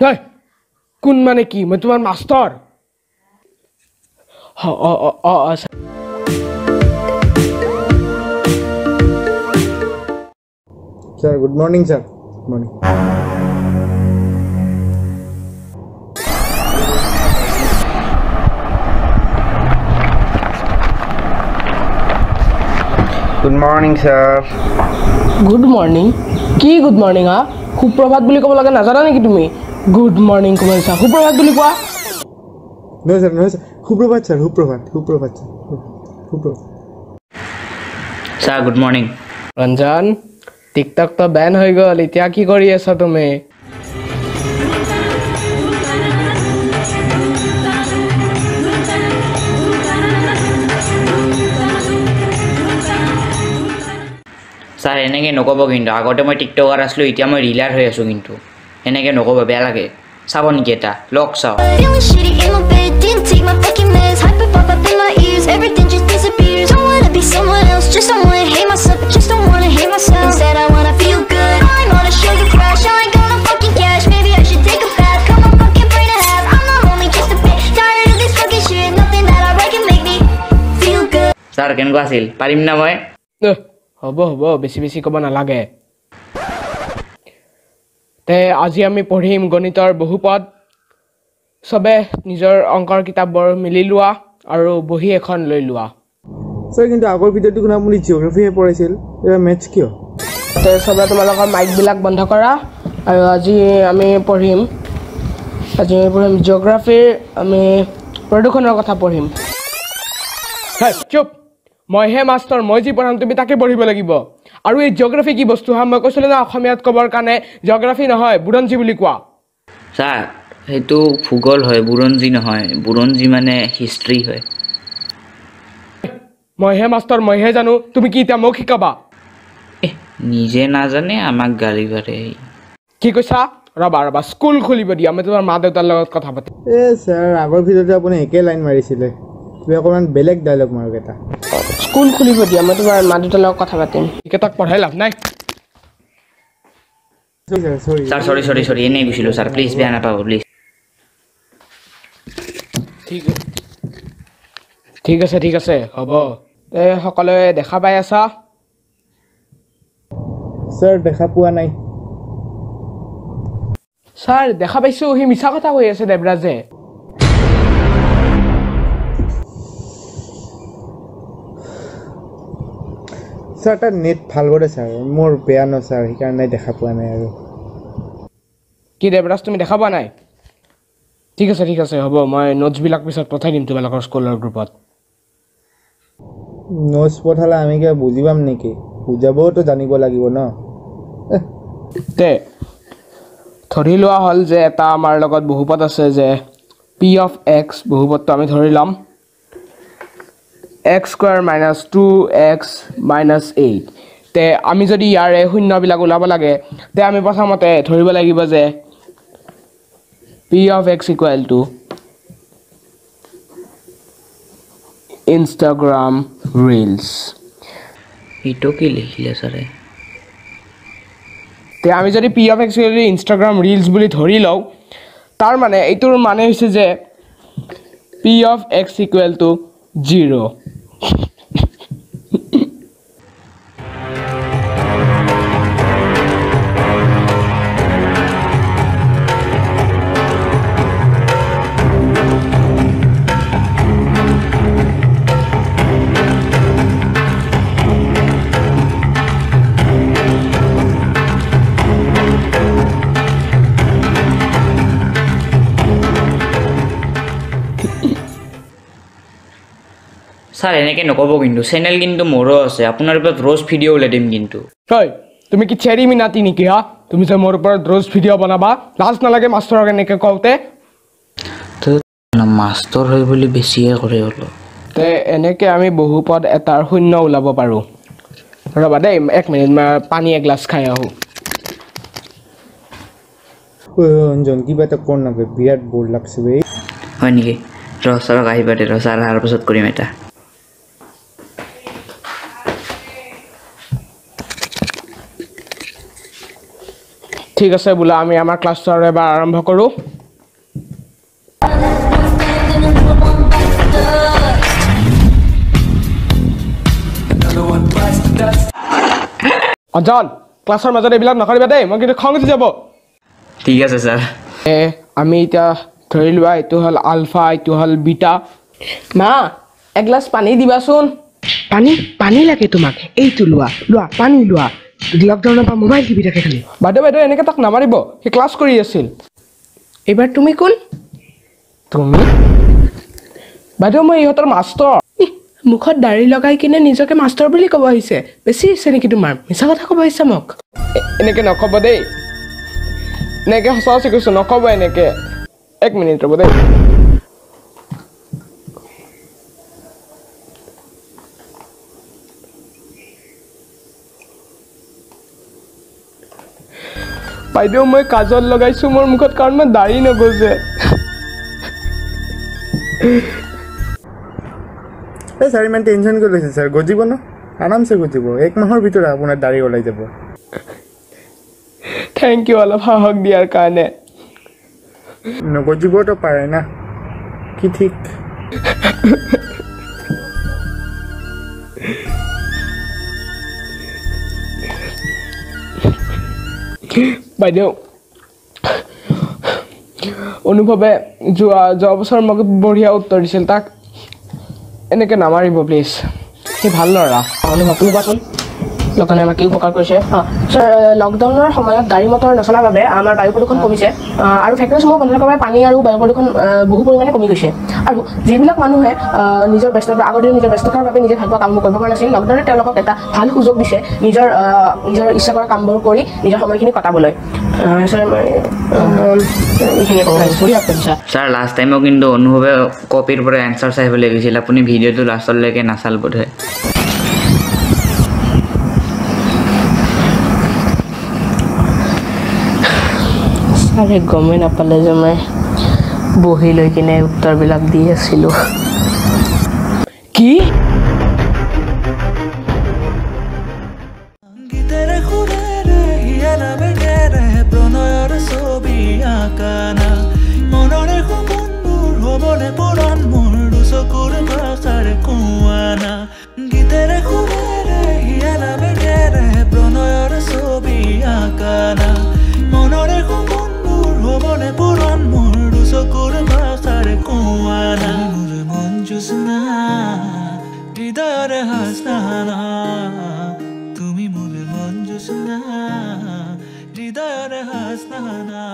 তই কোন মানে কি মই তোমাৰ মাষ্টৰ অঁ অঁ অঁ অঁ অঁ sir Sir, good morning, sir. Good morning. Good morning sir good morning কি গুড মৰ্ণিং হা সুপ্ৰভাত বুলি ক'ব লাগে নাজানা নেকি তুমি গুড মৰ্ণিং ক'ব আহিছা সুপ্ৰভাত বুলি কোৱা No, sir, no, sir. সুপ্ৰভাত sir, সুপ্ৰভাত, সুপ্ৰভাত sir. সুপ্ৰভাত। ছাৰ গুড মৰ্ণিং ৰঞ্জন টিকটকটো বেন হৈ গ'ল। এতিয়া কি কৰি আছা তুমি? ছাৰ এনেকৈ নক'ব কিন্তু। আগতে মই টিকটকাৰ আছিলোঁ এতিয়া মই ৰিলাৰ হৈ আছোঁ কিন্তু। এনেকৈ নক'ব বেয়া লাগে চাব নেকি এটা লগ চাওঁ Feeling shitty in my bed, didn't take my fucking meds. Hyper pop up in my ears, everything just disappears. Don't wanna be someone else, just don't wanna hate myself, but just don't wanna hate myself. Instead, I wanna feel good. I'm on a sugar crash, I ain't got no fucking cash. Maybe I should take a bath, cut my fucking brain in half. I'm not only just a bit tired of this fucking shit. Nothing that I write can make me feel good. Sir কেনেকুৱা আছিল পাৰিম না মই এহ, হ'ব হ'ব বেছি বেছি ক'ব নালাগে তে আজি আমি পঢ়িম গণিতৰ বহুপদ। চবে নিজৰ অংকৰ কিতাপবোৰ মিলি লোৱা আৰু বহী এখন লৈ লোৱা। Sir, কিন্তু আগৰ ভিডিঅ'টো কোন আপুনি জিঅ'গ্ৰাফীহে পঢ়াইছিল এইবাৰ মেথছ কিয়? তে চবে তোমালোকৰ মাইকবিলাক বন্ধ কৰা আৰু আজি আমি পঢ়িম আজি আমি পঢ়িম জিঅ'গ্ৰাফীৰ আমি প্ৰদূষণৰ কথা পঢ়িম। হেই, চুপ! মইহে মাষ্টৰ মই যি পঢ়াম তুমি তাকে পঢ়িব লাগিব। আৰু এই জিঅ'গ্ৰাফী কি বস্তু হা? মই কৈছিলোঁ না অসমীয়াত ক'বৰ কাৰণে জিঅ'গ্ৰাফী নহয় বুৰঞ্জী বুলি কোৱা। ছাৰ সেইটো ভূগোল হয় বুৰঞ্জী নহয়। বুৰঞ্জী মানে হিষ্ট্ৰী হয়। মইহে মাষ্টৰ মইহে জানো তুমি কি এতিয়া মোক শিকাবা? নিজে নাজানে আমাক গালি পাৰে। কি কৈছা? ৰবা ৰবা স্কুল খুলিব দিয়া মই তোমাৰ মা দেউতাৰ লগত কথা পাতিম। এ ছাৰ আগৰ ভিডিঅ'তে আপুনি একে লাইন মাৰিছিলে। তুমি অকণমান বেলেগ ডাইলগ মাৰক এটা। স্কুল খুলিব দিয়া মই তোমাৰ মা দেউতাৰ লগত কথা পাতিম। এইকেইটাক পঢ়াই লাভ নাই। চৰি ছাৰ চৰি ছাৰ চৰি চৰি চৰি এনেই গৈছিলোঁ ছাৰ প্লিজ বেয়া নাপাব প্লিজ ঠিক ঠিক আছে ঠিক আছে হ'ব। এই সকলোৱে দেখা পাই আছা? ছাৰ দেখা পোৱা নাই। ছাৰ দেখা পাইছোঁ সি মিছা কথা কৈ আছে দেৱৰাজে। ছাৰ তাৰ নেট ভাল কৰে ছাৰ মোৰ বেয়া ন ছাৰ সেইকাৰণে দেখা পোৱা নাই আৰু। কি দেৱৰাজ তুমি দেখা পোৱা নাই? ঠিক আছে ঠিক আছে হ'ব মই নোটছবিলাক পিছত পঠাই দিম তোমালোকৰ স্কুলৰ গ্ৰুপত নোটছ পঠালে আমি কিবা বুজি পাম নেকি? বুজাবওতো জানিব লাগিব ন? তে ধৰি লোৱা হ'ল যে এটা আমাৰ লগত বহুপদ আছে যে পি অফ এক্স বহুপদটো আমি ধৰি ল'ম। X square minus two x minus eight. তে আমি যদি ইয়াৰে শূন্যবিলাক ওলাব লাগে তে আমি প্ৰথমতে ধৰিব লাগিব যে P of x equal to Instagram reels. এইটো কি লিখিলে ছাৰে? তে আমি যদি P of x Instagram reels বুলি ধৰি লওঁ তাৰ মানে এইটোৰ মানে হৈছে যে P of x equal to zero' Oh. Sir এনেকৈ নক'ব কিন্তু। চেনেল কিন্তু মোৰো আছে। আপোনাৰ ওপৰত ৰ'জ ভিডিঅ' ওলাই দিম কিন্তু। হয় তুমি কি চেৰি মিনাতি নেকি হা? তুমি যে মোৰ ওপৰত ৰ'জ ভিডিঅ' বনাবা লাজ নালাগে মাষ্টৰক এনেকৈ কওঁতে? মাষ্টৰ হয় বুলি বেছিয়ে কৰে অলপ। তে এনেকৈ আমি বহুপদ এটাৰ শূন্য ওলাব পাৰোঁ। ৰ'বা দেই এক মিনিট মই পানী এগিলাচ খাই আহোঁ। অঞ্জন কিবা এটা কৰ নাপায় বিৰাট বৰ লাগছে হয় নেকি? ৰ ছাৰক আহিবা দে ৰ ছাৰ অহাৰ পাছত কৰিম এটা। ঠিক আছে বোলা আমি আমাৰ ক্লাছটো আৰু এবাৰ আৰম্ভ কৰোঁ। অজন ক্লাছৰ মাজত এইবিলাক নকৰিবা দেই মই কিন্তু খং উঠি যাব। ঠিক আছে ছাৰ এ আমি এতিয়া ধৰি লোৱা এইটো হ'ল আলফা এইটো হ'ল বিটা। মা এগিলাচ পানী দিবাচোন। পানী পানী লাগে তোমাক। এইটো লোৱা লোৱা পানী লোৱা। লকডাউনৰ পৰা মোবাইল টিপি থাকে খালি। বাইদেউ বাইদেউ এনেকৈ তাক নামাৰিব। সি ক্লাছ কৰি আছিল। এইবাৰ তুমি কোন? তুমি? বাইদেউ মই ইহঁতৰ মাষ্টৰ মুখত দাড়ি লগাই কিনে নিজকে মাষ্টৰ বুলি ক'ব আহিছে। বেছি হৈছে নেকি তোমাৰ? মিছা কথা ক'ব আহিছে মোক। এনেকৈ নক'ব দেই। এনেকৈ সঁচা সঁচি কৈছোঁ নক'ব এনেকৈ। এক মিনিট ৰ'ব দেই। বাইদেউ মই কাজল লগাইছোঁ মোৰ মুখত কাৰণ মই দাড়ি নগজে। ছাৰ ইমান টেনশ্যন কৰি লৈছে ছাৰ? গজিব ন? আৰামছে গজিব। এক মাহৰ ভিতৰত আপোনাৰ দাড়ি ওলাই যাব। থেংক ইউ অলপ সাহস দিয়াৰ কাৰণে। নগজিবতো পাৰে না? কি ঠিক? বাইদেউ অনুভৱে যোৱা যোৱা বছৰ মোক বঢ়িয়া উত্তৰ দিছিল তাক এনেকৈ নামাৰিব প্লিজ সি ভাল ল'ৰা। অনুভৱ কোৱাচোন লকডাউনে আমাক কি উপকাৰ কৰিছে? ছাৰ লকডাউনৰ সময়ত গাড়ী মটৰ নচলাৰ বাবে আমাৰ বায়ু প্ৰদূষণ কমিছে। আৰু ফেক্টৰীসমূহ বন্ধ থকাৰ বাবে পানী আৰু বায়ু প্ৰদূষণ বহু পৰিমাণে কমি গৈছে। আৰু যিবিলাক মানুহে নিজৰ ব্যস্ততা আগৰ দিনত নিজৰ ব্যস্ততাৰ বাবে নিজে ভাল পোৱা কামবোৰ কৰিব পৰা নাছিল লকডাউনে তেওঁলোকক এটা ভাল সুযোগ দিছে নিজৰ নিজৰ ইচ্ছা কৰা কামবোৰ কৰি নিজৰ সময়খিনি কটাবলৈ। ছাৰ লাষ্ট টাইমো কিন্তু অনুভৱে কপিৰ পৰা এনচাৰ চাই পেলাই গৈছিল আপুনি ভিডিঅ'টো লাষ্টলৈকে নাচাল বোধহয়। ছাৰে গমেই নাপালে যে মই বহি লৈ কিনে উত্তৰবিলাক দি আছিলোঁ। কি? গীতেৰে সুৰেৰে হিয়া গেৰে প্ৰণয়ৰ ছবি আকানা। কুয়ানা মোর মন জোসনা হৃদয়ের হাসনা তুমি মোর মন জোসনা হৃদয়ের হাসানা